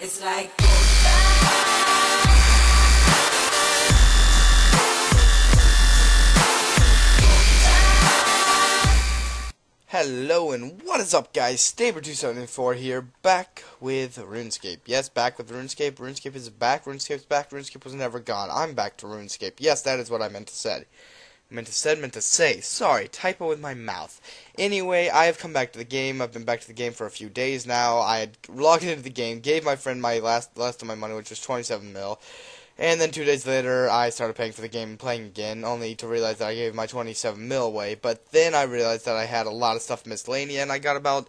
It's like Hello and what is up guys, Staber274 here, back with RuneScape. Yes, back with RuneScape. RuneScape is back, RuneScape's back, RuneScape was never gone. I'm back to RuneScape. Yes, that is what I meant to say. Meant to said, meant to say. Sorry, typo with my mouth. Anyway, I have come back to the game. I've been back to the game for a few days now. I had logged into the game, gave my friend my last last of my money, which was 27 mil. And then two days later, I started paying for the game and playing again, only to realize that I gave my 27 mil away. But then I realized that I had a lot of stuff Miscellania, and I got about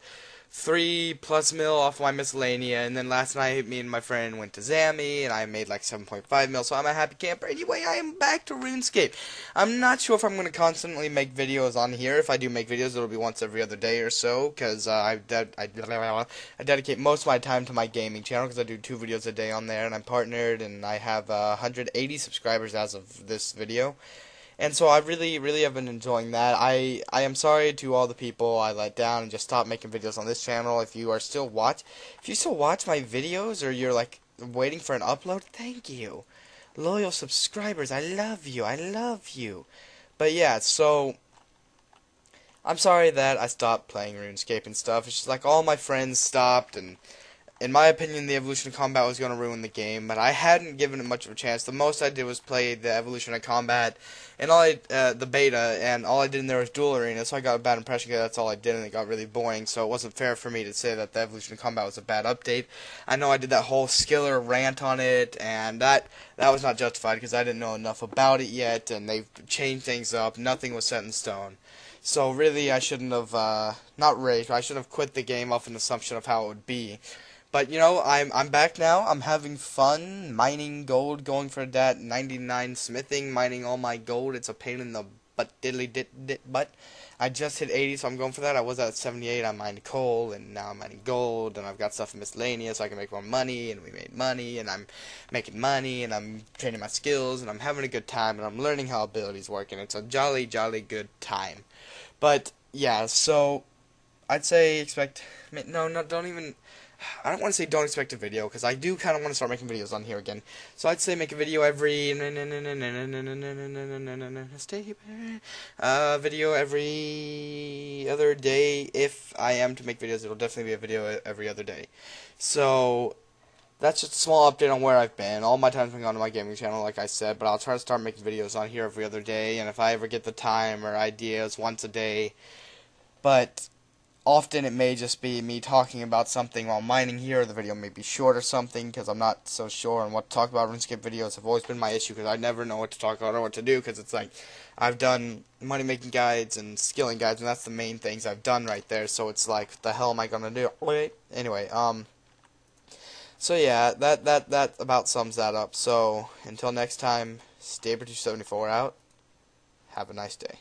three plus mil off my Miscellania, and then last night me and my friend went to Zammy, and I made like 7.5 mil, so I'm a happy camper. Anyway, I am back to RuneScape. I'm not sure if I'm going to constantly make videos on here. If I do make videos, it'll be once every other day or so, because uh, I, de I, I, dedicate most of my time to my gaming channel, because I do two videos a day on there, and I'm partnered, and I have uh, 180 subscribers as of this video. And so I really, really have been enjoying that. I, I am sorry to all the people I let down and just stopped making videos on this channel. If you are still watch, if you still watch my videos or you're like waiting for an upload, thank you. Loyal subscribers, I love you. I love you. But yeah, so I'm sorry that I stopped playing RuneScape and stuff. It's just like all my friends stopped and in my opinion, the Evolution of Combat was going to ruin the game, but I hadn't given it much of a chance. The most I did was play the Evolution of Combat, and all I, uh, the beta, and all I did in there was Duel Arena, so I got a bad impression because that's all I did, and it got really boring, so it wasn't fair for me to say that the Evolution of Combat was a bad update. I know I did that whole Skiller rant on it, and that, that was not justified because I didn't know enough about it yet, and they've changed things up. Nothing was set in stone. So really, I shouldn't have, uh, not raged, I should have quit the game off an assumption of how it would be. But you know, I'm I'm back now. I'm having fun mining gold, going for that 99 smithing, mining all my gold. It's a pain in the butt, diddly dit dit butt. I just hit 80, so I'm going for that. I was at 78. I mined coal, and now I'm mining gold, and I've got stuff in Miscellania, so I can make more money. And we made money, and I'm making money, and I'm training my skills, and I'm having a good time, and I'm learning how abilities work, and it's a jolly, jolly good time. But yeah, so I'd say expect. No, no, don't even. I don't want to say don't expect a video because I do kind of want to start making videos on here again. So I'd say make a video every uh video every other day. If I am to make videos, it'll definitely be a video every other day. So that's just a small update on where I've been. All my time's been gone to my gaming channel, like I said, but I'll try to start making videos on here every other day. And if I ever get the time or ideas, once a day. But often it may just be me talking about something while mining here, the video may be short or something, because I'm not so sure on what to talk about. RuneScape videos have always been my issue, because I never know what to talk about or what to do, because it's like, I've done money making guides and skilling guides, and that's the main things I've done right there, so it's like, what the hell am I gonna do? Wait, anyway, um, so yeah, that, that, that about sums that up, so, until next time, Staber274 out, have a nice day.